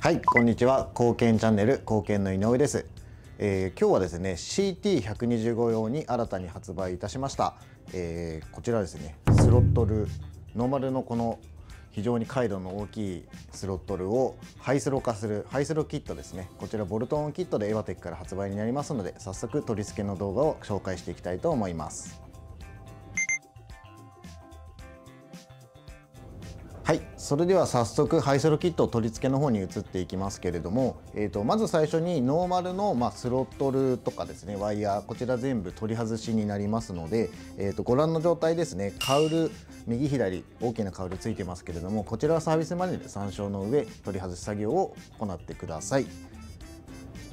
はいこんにちは。貢献チャンネル貢献の井上です、えー、今日はですね CT125 用に新たに発売いたしました、えー、こちらですねスロットルノーマルのこの非常に回路の大きいスロットルをハイスロ化するハイスロキットですね。こちらボルトオンキットでエヴァテックから発売になりますので早速取り付けの動画を紹介していきたいと思います。それでは早速ハイソロキット取り付けの方に移っていきますけれども、えーと、まず最初にノーマルの、まあ、スロットルとかですねワイヤーこちら全部取り外しになりますので、えーと、ご覧の状態ですねカウル右左大きなカウルついてますけれどもこちらはサービスマネーで参照の上取り外し作業を行ってください。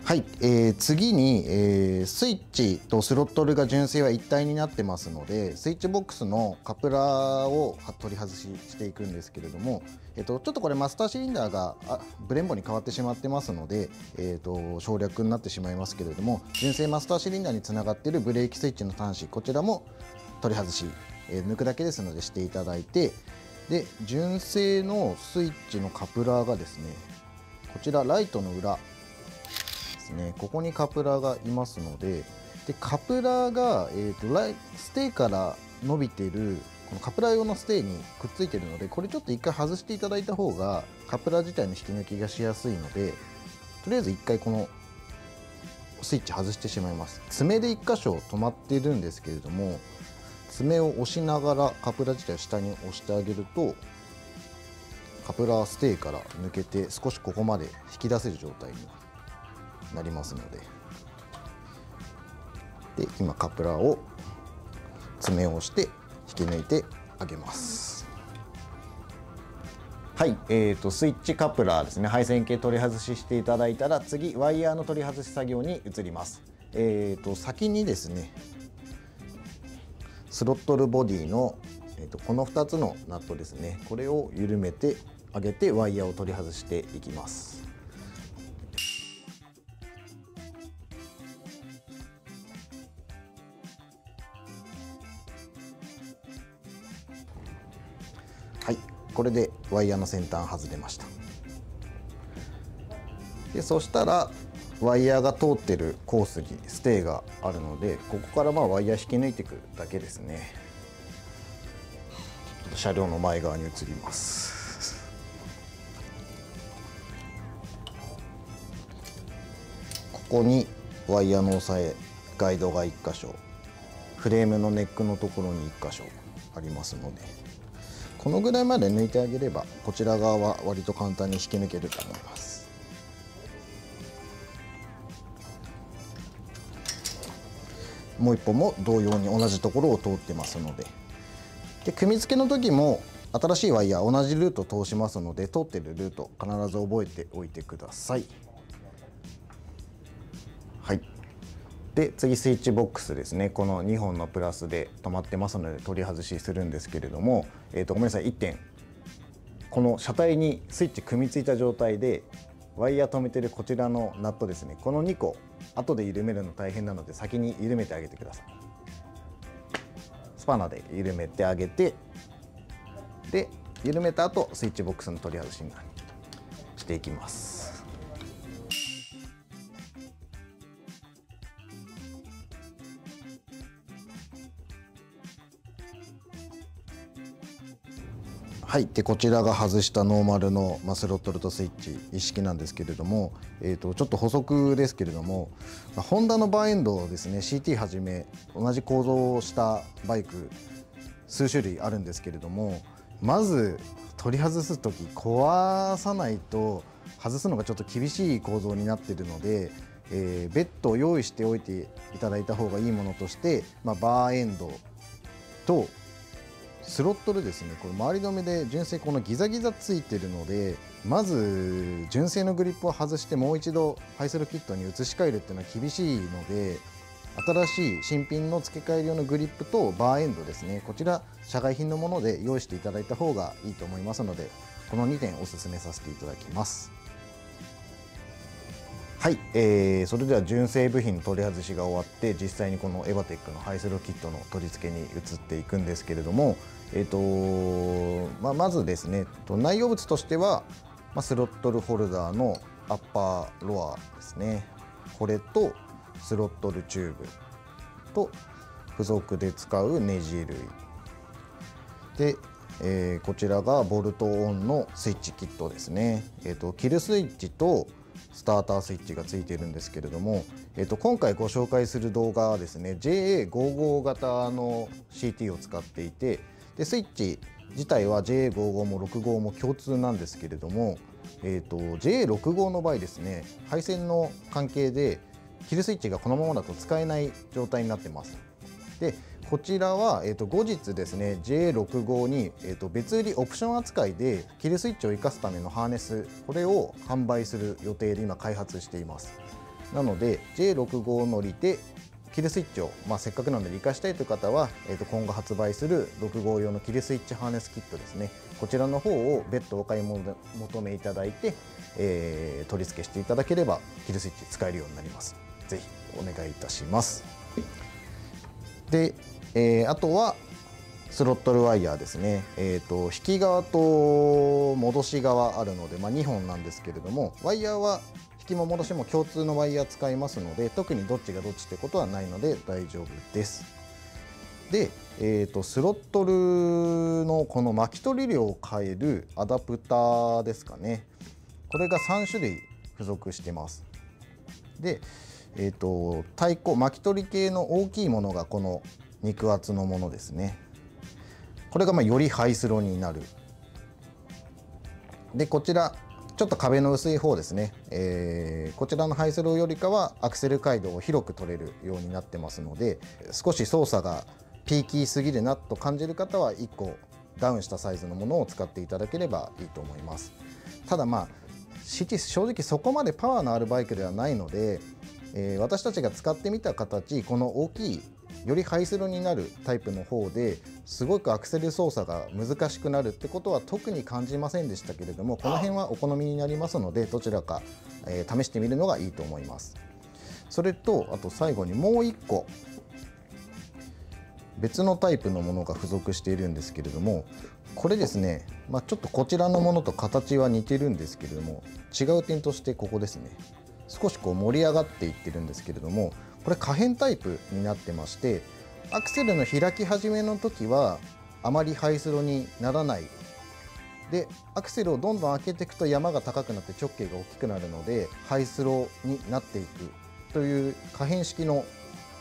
はい、えー、次に、えー、スイッチとスロットルが純正は一体になってますのでスイッチボックスのカプラーを取り外ししていくんですけれども、えーと、ちょっとこれマスターシリンダーがあブレンボに変わってしまってますので、えーと、省略になってしまいますけれども純正マスターシリンダーにつながっているブレーキスイッチの端子こちらも取り外し、えー、抜くだけですのでしていただいてで純正のスイッチのカプラーがですねこちらライトの裏ですね。ここにカプラーがいますのででカプラーが、えーと、ライステーから伸びているこのカプラー用のステーにくっついてるのでこれちょっと一回外していただいた方がカプラー自体の引き抜きがしやすいのでとりあえず一回このスイッチ外してしまいます。爪で1箇所止まっているんですけれども爪を押しながらカプラー自体を下に押してあげるとカプラーステーから抜けて少しここまで引き出せる状態になりますので。で今カプラーを爪を押して引き抜いてあげます。はい、えーと、スイッチカプラーですね。配線系取り外ししていただいたら次ワイヤーの取り外し作業に移ります。えーと、先にですねスロットルボディの、えーとこの2つのナットですね。これを緩めてあげてワイヤーを取り外していきます。これでワイヤーの先端外れました。でそしたらワイヤーが通ってるコースにステーがあるのでここからまあワイヤー引き抜いていくだけですね。車両の前側に移ります。ここにワイヤーの押さえガイドが1箇所フレームのネックのところに1箇所ありますので。このぐらいまで抜いてあげればこちら側は割と簡単に引き抜けると思います。もう一本も同様に同じところを通ってますので。で組み付けの時も新しいワイヤー同じルート通しますので通ってるルート必ず覚えておいてください。はいで次スイッチボックスですね。この2本のプラスで止まってますので取り外しするんですけれども、えーと、ごめんなさい。1点。この車体にスイッチ組み付いた状態でワイヤー止めてるこちらのナットですね。この2個後で緩めるの大変なので先に緩めてあげてください。スパナで緩めてあげてで緩めた後スイッチボックスの取り外しにしていきます。はいでこちらが外したノーマルの、まスロットルとスイッチ一式なんですけれども、えーと、ちょっと補足ですけれども、まホンダのバーエンドですね CT はじめ同じ構造をしたバイク数種類あるんですけれどもまず取り外す時壊さないと外すのがちょっと厳しい構造になっているので、えー、ベッドを用意しておいていただいた方がいいものとして、まあ、バーエンドとスロットルですねこれ周り止めで純正このギザギザついてるのでまず純正のグリップを外してもう一度ハイセルキットに移し替えるっていうのは厳しいので新しい新品の付け替え用のグリップとバーエンドですね。こちら社外品のもので用意していただいた方がいいと思いますのでこの2点お勧めさせていただきます。はい、えー、それでは純正部品の取り外しが終わって実際にこのエバテックのハイセルキットの取り付けに移っていくんですけれどもえーとまあ、まずですね内容物としてはまあ、スロットルホルダーのアッパーロアですね。これとスロットルチューブと付属で使うネジ類。で、えー、こちらがボルトオンのスイッチキットですね、えーと、キルスイッチとスタータースイッチがついているんですけれども、えーと、今回ご紹介する動画はですね JA55 型の CT を使っていてでスイッチ自体は JA55 も65も共通なんですけれども、えーと、JA65 の場合ですね配線の関係でキルスイッチがこのままだと使えない状態になってます。でこちらは、えーと、後日ですね J65 に、えーと、別売りオプション扱いでキルスイッチを生かすためのハーネスこれを販売する予定で今開発しています。なので J65 乗りでキルスイッチを、まあ、せっかくなので生かしたいという方は、えーと、今後発売する6号用のキルスイッチハーネスキットですね。こちらの方を別途お買い求めいただいて、えー、取り付けしていただければキルスイッチ使えるようになります。ぜひお願いいたします。でえー、あとはスロットルワイヤーですね、えーと、引き側と戻し側あるので、まあ、2本なんですけれどもワイヤーは引きも戻しも共通のワイヤー使いますので特にどっちがどっちってことはないので大丈夫です。で、えーと、スロットルのこの巻き取り量を変えるアダプターですかね。これが3種類付属してます。でえーと太鼓巻き取り系の大きいものがこの肉厚のものですね。これがまよりハイスローになる。でこちらちょっと壁の薄い方ですね、えー、こちらのハイスロよりかはアクセル開度を広く取れるようになってますので少し操作がピーキーすぎるなと感じる方は1個ダウンしたサイズのものを使っていただければいいと思います。ただまあ正直そこまでパワーのあるバイクではないので、えー、私たちが使ってみた感じこの大きいよりハイスロになるタイプの方ですごくアクセル操作が難しくなるってことは特に感じませんでしたけれどもこの辺はお好みになりますのでどちらか、え、試してみるのがいいと思います。それとあと最後にもう1個。別のタイプのものが付属しているんですけれどもこれですね、まあ、ちょっとこちらのものと形は似てるんですけれども違う点としてここですね。少しこう盛り上がっていってるんですけれどもこれ可変タイプになってましてアクセルの開き始めの時はあまりハイスロにならない。でアクセルをどんどん開けていくと山が高くなって直径が大きくなるのでハイスロになっていくという可変式の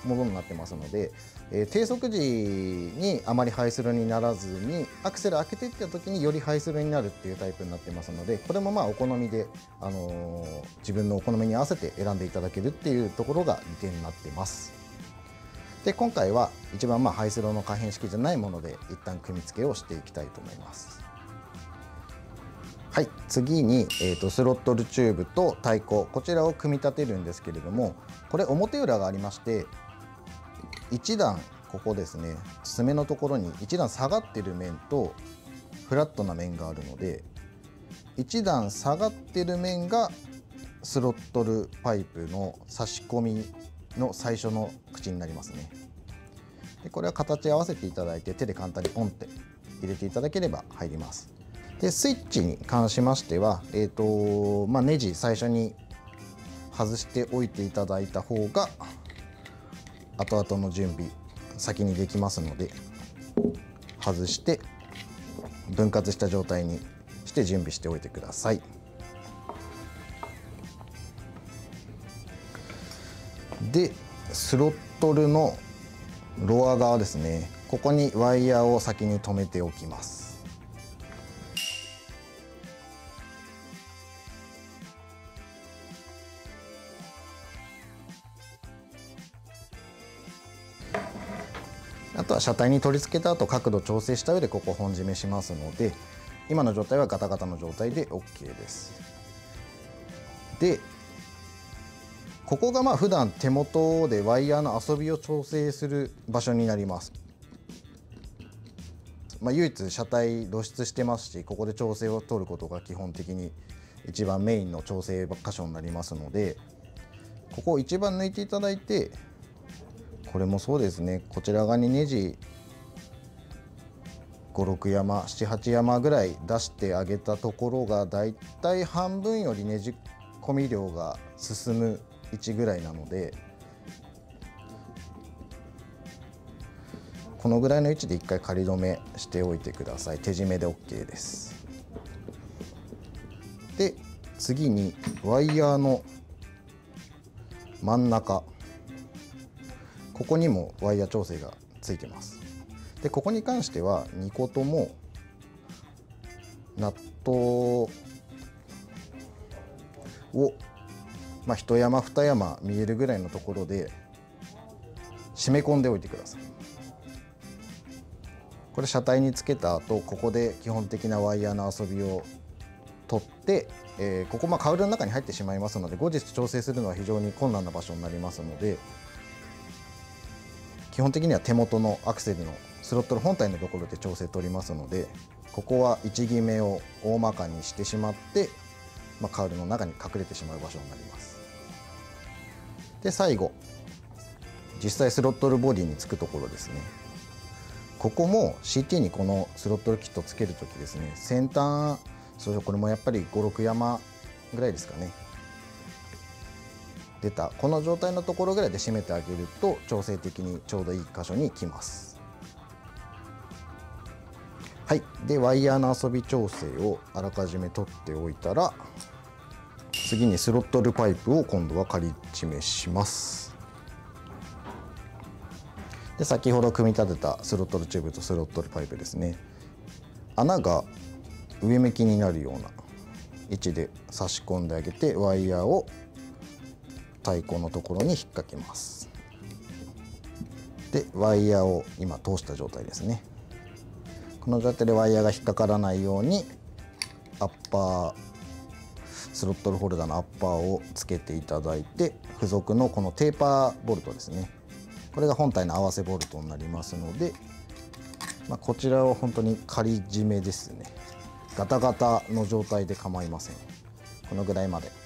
ものになってますのでえ、低速時にあまりハイスロにならずにアクセル開けていった時によりハイスロになるっていうタイプになってますのでこれもまあお好みで、あのー、自分のお好みに合わせて選んでいただけるっていうところが利点になってます。で今回は一番まあハイスロの可変式じゃないもので一旦組み付けをしていきたいと思います。はい次に、えーと、スロットルチューブと太鼓。こちらを組み立てるんですけれどもこれ表裏がありまして1段ここですね爪のところに1段下がってる面とフラットな面があるので1段下がってる面がスロットルパイプの差し込みの最初の口になりますね。でこれは形合わせていただいて手で簡単にポンって入れていただければ入ります。でスイッチに関しましては、えーとまあ、ネジ最初に外しておいていただいた方が後々の準備先にできますので外して分割した状態にして準備しておいてください。でスロットルのロア側ですね。ここにワイヤーを先に留めておきます。は車体に取り付けた後角度調整した上でここ本締めしますので今の状態はガタガタの状態で OK です。でここがまあ普段手元でワイヤーの遊びを調整する場所になります。まあ、唯一車体露出してますしここで調整を取ることが基本的に一番メインの調整箇所になりますのでここを一番抜いていただいてこれもそうですね。こちら側にネジ56山78山ぐらい出してあげたところがだいたい半分よりねじ込み量が進む位置ぐらいなのでこのぐらいの位置で一回仮止めしておいてください。手締めで OK です。で次にワイヤーの真ん中。ここにもワイヤー調整がついてます。でここに関しては2個ともナットを、まあ、一山二山見えるぐらいのところで締め込んでおいてください。これ車体につけた後ここで基本的なワイヤーの遊びを取って、えー、ここまあカウルの中に入ってしまいますので後日調整するのは非常に困難な場所になりますので基本的には手元のアクセルのスロットル本体のところで調整取りますのでここは位置決めを大まかにしてしまって、まあ、カウルの中に隠れてしまう場所になります。で最後。実際スロットルボディにつくところですね。ここも CT にこのスロットルキットつける時ですね先端そうこれもやっぱり56山ぐらいですかね。出たこの状態のところぐらいで締めてあげると調整的にちょうどいい箇所にきます。はい。でワイヤーの遊び調整をあらかじめ取っておいたら次にスロットルパイプを今度は仮締めします。で先ほど組み立てたスロットルチューブとスロットルパイプですね。穴が上向きになるような位置で差し込んであげてワイヤーを太鼓のところに引っ掛けます。でワイヤーを今通した状態ですね。この状態でワイヤーが引っかからないようにアッパースロットルホルダーのアッパーをつけていただいて付属のこのテーパーボルトですね。これが本体の合わせボルトになりますので、まあ、こちらを本当に仮締めですね。ガタガタの状態で構いません。このぐらいまで。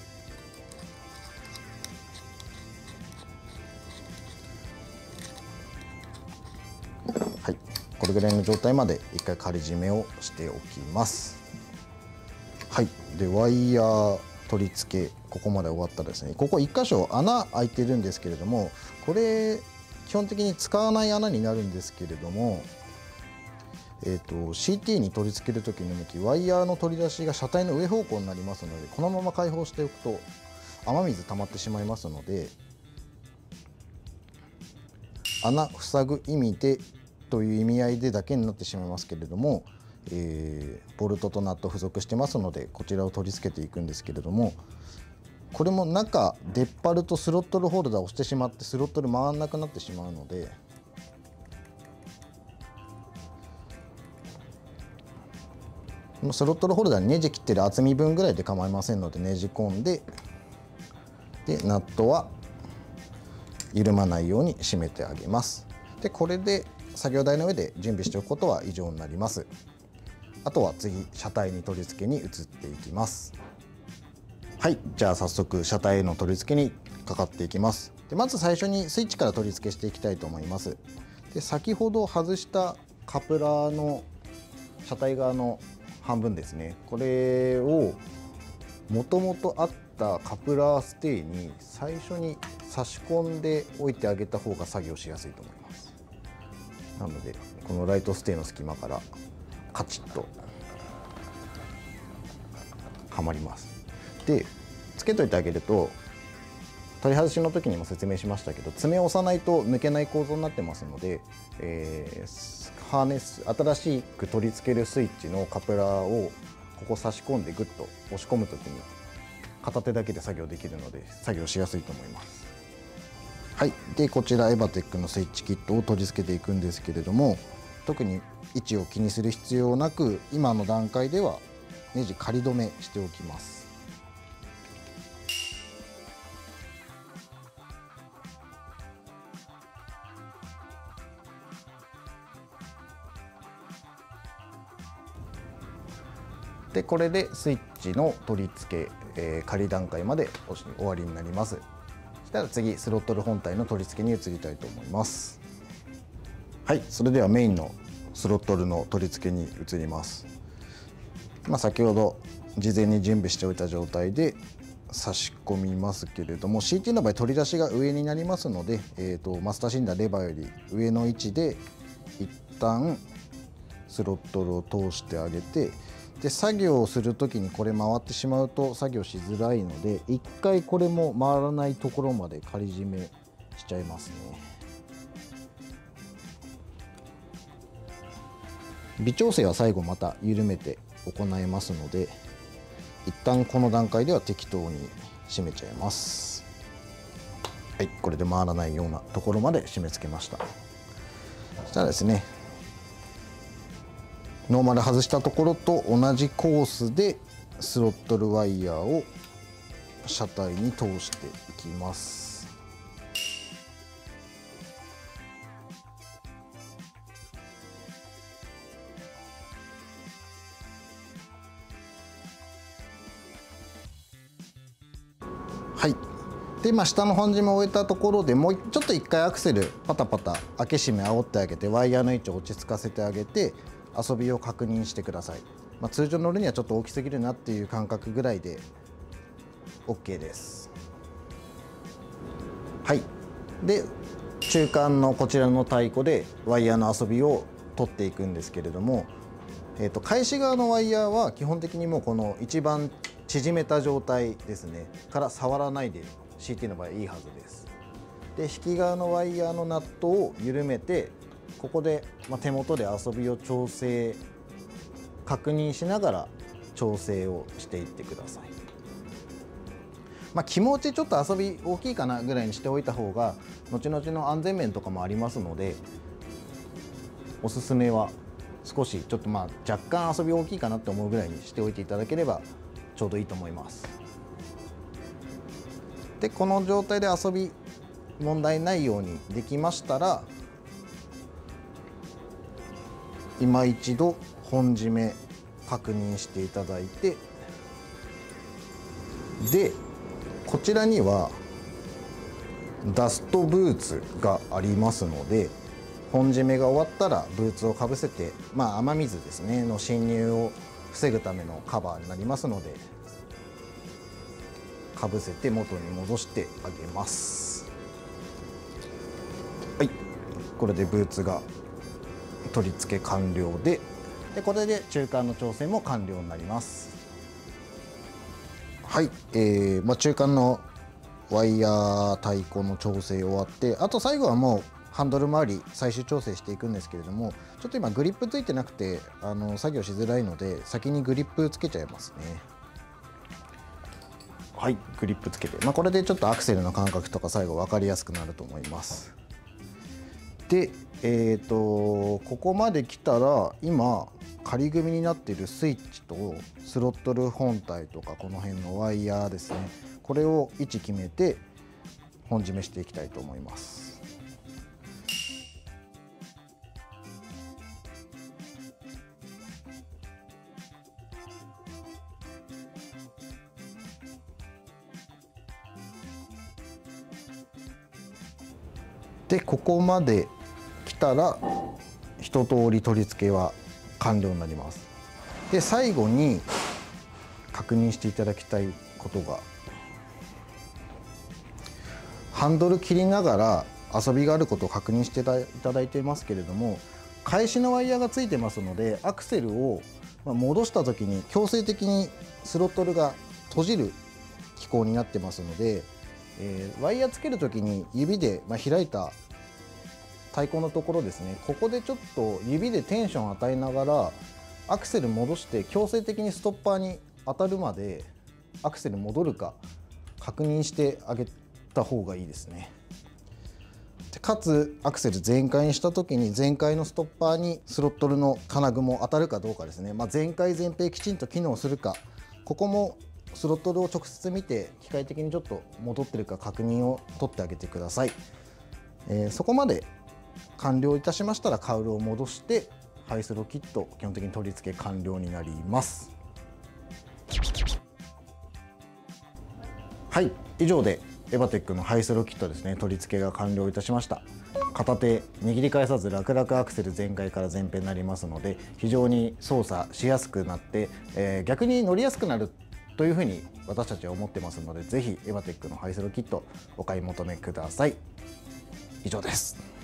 れぐらいの状態まで一回仮締めをしておきます。はい。でワイヤー取り付けここまで終わったらですね。ここ1箇所穴開いてるんですけれどもこれ基本的に使わない穴になるんですけれどもえーと、CT に取り付ける時の向きワイヤーの取り出しが車体の上方向になりますのでこのまま開放しておくと雨水溜まってしまいますので穴塞ぐ意味でという意味合いでだけになってしまいますけれども、えー、ボルトとナット付属してますのでこちらを取り付けていくんですけれどもこれも中出っ張るとスロットルホルダーを押してしまってスロットル回らなくなってしまうのでスロットルホルダーにネジ切ってる厚み分ぐらいで構いませんのでねじ込んででナットは緩まないように締めてあげます。でこれで作業台の上で準備しておくことは以上になります。あとは次車体に取り付けに移っていきます。はいじゃあ早速車体への取り付けにかかっていきます。でまず最初にスイッチから取り付けしていきたいと思います。で先ほど外したカプラーの車体側の半分ですね。これをもともとあったカプラーステイに最初に差し込んでおいてあげた方が作業しやすいと思います。なのでこのライトステイの隙間からカチッとはまります。でつけといてあげると取り外しの時にも説明しましたけど爪を押さないと抜けない構造になってますので、えー、ハーネス新しく取り付けるスイッチのカプラーをここ差し込んでグッと押し込む時に片手だけで作業できるので作業しやすいと思います。はい。でこちらエバテックのスイッチキットを取り付けていくんですけれども特に位置を気にする必要なく今の段階ではネジ仮止めしておきます。でこれでスイッチの取り付け、えー、仮段階まで終わりになります。したら次スロットル本体の取り付けに移りたいと思います。はいそれではメインのスロットルの取り付けに移ります、まあ、先ほど事前に準備しておいた状態で差し込みますけれども CT の場合取り出しが上になりますので、えーと、マスターシンダーレバーより上の位置で一旦スロットルを通してあげてで作業をする時にこれ回ってしまうと作業しづらいので一回これも回らないところまで仮締めしちゃいますね。微調整は最後また緩めて行いますので一旦この段階では適当に締めちゃいます。はいこれで回らないようなところまで締め付けました。そしたらですねノーマル外したところと同じコースでスロットルワイヤーを車体に通していきます。はい。で今下の本締めを終えたところでもうちょっと一回アクセルパタパタ開け閉め煽ってあげてワイヤーの位置を落ち着かせてあげて遊びを確認してください、まあ、通常乗るにはちょっと大きすぎるなっていう感覚ぐらいで OK です。はい。で中間のこちらの太鼓でワイヤーの遊びを取っていくんですけれども、えーと、返し側のワイヤーは基本的にもうこの一番縮めた状態ですね。から触らないで CT の場合いいはずです。で引き側のワイヤーのナットを緩めてここで、ま手元で遊びを調整確認しながら調整をしていってください、まあ、気持ちちょっと遊び大きいかなぐらいにしておいた方が後々の安全面とかもありますのでおすすめは少しちょっとまあ若干遊び大きいかなって思うぐらいにしておいていただければちょうどいいと思います。でこの状態で遊び問題ないようにできましたら今一度本締め確認していただいてでこちらにはダストブーツがありますので本締めが終わったらブーツをかぶせてまあ雨水ですねの侵入を防ぐためのカバーになりますのでかぶせて元に戻してあげます。はい。これでブーツが取り付け完了ででこれで中間の調整も完了になります。はい、えーまあ、中間のワイヤー太鼓の調整終わってあと最後はもうハンドル周り最終調整していくんですけれどもちょっと今グリップついてなくてあの作業しづらいので先にグリップつけちゃいますね。はい。グリップつけて、まあ、これでちょっとアクセルの感覚とか最後分かりやすくなると思いますでえーと、ここまで来たら今仮組みになっているスイッチとスロットル本体とかこの辺のワイヤーですねこれを位置決めて本締めしていきたいと思います。でここまでたら一通り取り付けは完了になります。で最後に確認していただきたいことがハンドル切りながら遊びがあることを確認していただいていますけれども返しのワイヤーがついてますのでアクセルを戻した時に強制的にスロットルが閉じる機構になってますので、えー、ワイヤーつける時に指で、ま開いた太鼓のところですね。ここでちょっと指でテンションを与えながらアクセル戻して強制的にストッパーに当たるまでアクセル戻るか確認してあげた方がいいですね。かつアクセル全開にした時に全開のストッパーにスロットルの金具も当たるかどうかですね、まあ、全開全閉きちんと機能するかここもスロットルを直接見て機械的にちょっと戻ってるか確認を取ってあげてください、えー、そこまで完了いたしましたらカウルを戻してハイスロキット基本的に取り付け完了になります。はい以上でエバテックのハイスロキットですね取り付けが完了いたしました。片手握り返さず楽々アクセル全開から前編になりますので非常に操作しやすくなって、えー、逆に乗りやすくなるというふうに私たちは思ってますのでぜひエバテックのハイスロキットお買い求めください。以上です。